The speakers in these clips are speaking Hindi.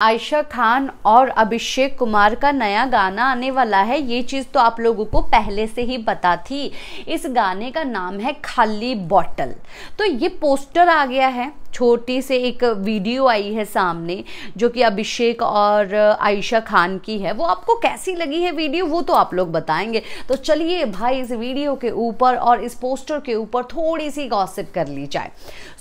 आयशा खान और अभिषेक कुमार का नया गाना आने वाला है। ये चीज़ तो आप लोगों को पहले से ही पता थी। इस गाने का नाम है खाली बॉटल। तो ये पोस्टर आ गया है। छोटी से एक वीडियो आई है सामने, जो कि अभिषेक और आयशा खान की है। वो आपको कैसी लगी है वीडियो, वो तो आप लोग बताएँगे। तो चलिए भाई, इस वीडियो के ऊपर और इस पोस्टर के ऊपर थोड़ी सी गॉसिप कर ली जाए।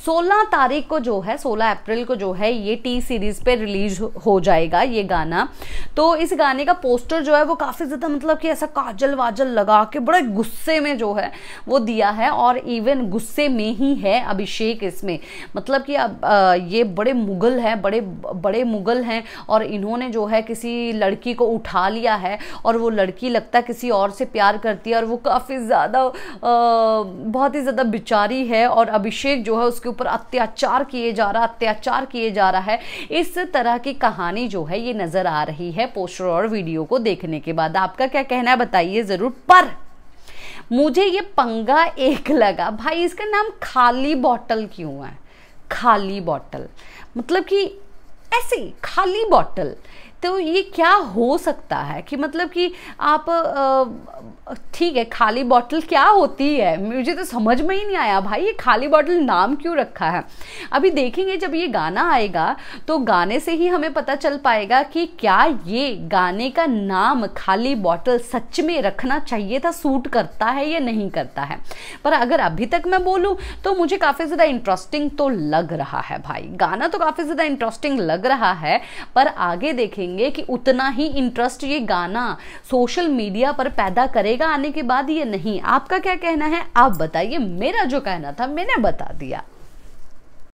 16 तारीख को जो है 16 अप्रैल को जो है, ये टी सीरीज़ पे रिलीज़ हो जाएगा ये गाना। तो इस गाने का पोस्टर जो है, वो काफ़ी ज़्यादा मतलब कि ऐसा काजल वाजल लगा के, बड़े गुस्से में जो है, वो दिया है। और इवन गुस्से में ही है अभिषेक इसमें। मतलब कि अब ये बड़े मुगल हैं, बड़े बड़े मुगल हैं और इन्होंने जो है किसी लड़की को उठा लिया है और वो लड़की लगता है किसी और से प्यार करती है और वो काफ़ी ज़्यादा बहुत ही ज़्यादा बिचारी है और अभिषेक जो है उसके ऊपर अत्याचार किए जा रहा, अत्याचार किए जा रहा है। इस तरह की कहानी जो है ये नज़र आ रही है पोस्टर और वीडियो को देखने के बाद। आपका क्या कहना है बताइए ज़रूर, पर मुझे ये पंगा एक लगा। भाई, इसका नाम खाली बॉटल क्यों है? खाली बॉटल मतलब कि ऐसे खाली बॉटल तो ये क्या हो सकता है कि मतलब कि आप ठीक है, खाली बॉटल क्या होती है? मुझे तो समझ में ही नहीं आया भाई, ये खाली बॉटल नाम क्यों रखा है? अभी देखेंगे जब ये गाना आएगा तो गाने से ही हमें पता चल पाएगा कि क्या ये गाने का नाम खाली बॉटल सच में रखना चाहिए था सूट करता है या नहीं करता है? पर अगर अभी तक मैं बोलूँ तो मुझे काफ़ी ज़्यादा इंटरेस्टिंग तो लग रहा है भाई। गाना तो काफ़ी ज़्यादा इंटरेस्टिंग लग रहा है, पर आगे देखेंगे कि उतना ही इंटरेस्ट ये गाना सोशल मीडिया पर पैदा करेगा, आने के बाद ये नहीं। आपका क्या कहना है? आप बताइए। मेरा जो कहना था, मैंने बता दिया।